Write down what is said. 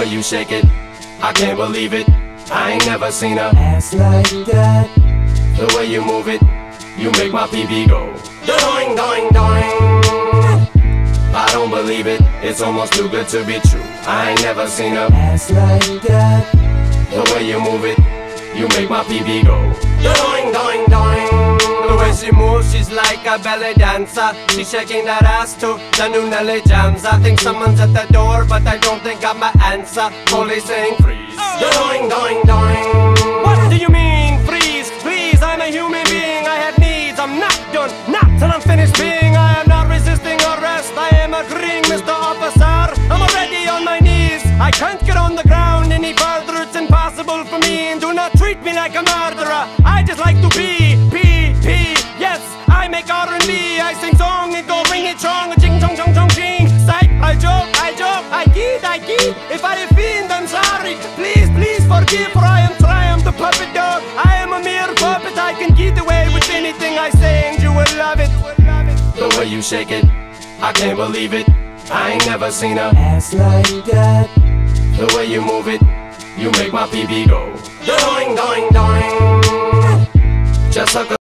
way you shake it, I can't believe it. I ain't never seen a ass like that. The way you move it, you make my PB go. Doing, doing, doing. I don't believe it, it's almost too good to be true. I ain't never seen a ass like that. The way you move it, you make my PB go. Doing, doing, doing. She's like a belly dancer. She's shaking that ass to the new Nelly jams. I think someone's at the door, but I don't think I'm my answer. Police saying freeze. Oh. Doing, doing, doing. What do you mean, freeze? Please, I'm a human being, I have needs. I'm not done, not till I'm finished being. I am not resisting arrest, I am agreeing, Mr. Officer. I'm already on my knees. I can't get on the ground any further, it's impossible for me. And do not treat me like a murderer. I just like to be, go ring it chong, ching chong chong ching. Psych, I joke, I joke, I kid. If I offend, I'm sorry. Please, please forgive, for I am Triumph, the puppet dog. I am a mere puppet, I can get away with anything I say, and you will love it. The way you shake it, I can't believe it. I ain't never seen a ass like that. The way you move it, you make my PB go. Doing, doing, doing. Just like a